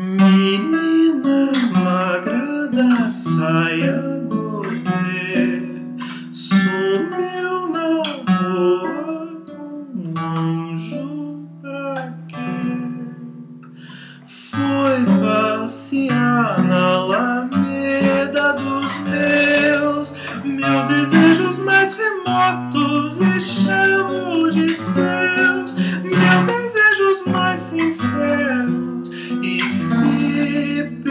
Menina magra da saia godê Sumiu na rua com um anjo pra quê? Foi passear na alameda dos meus Meus desejos mais remotos e chamo de seus Meus desejos mais sinceros deep